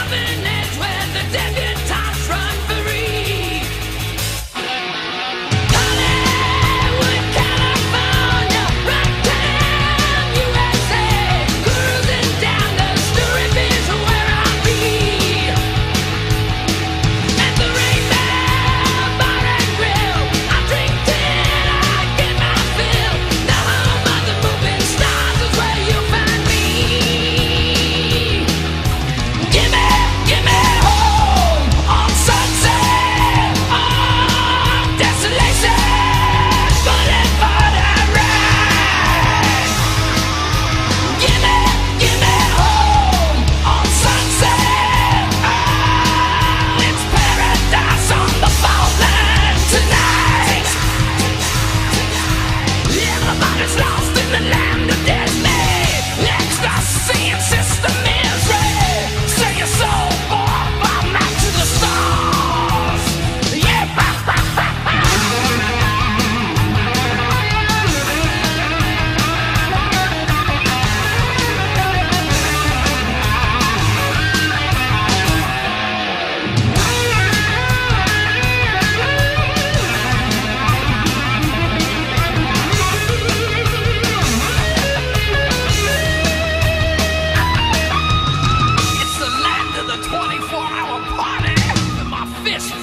Southern where the debutantes run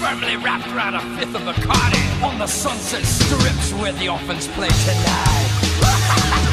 firmly wrapped around a fifth of Bacardi on the sunset strips where the orphans play tonight.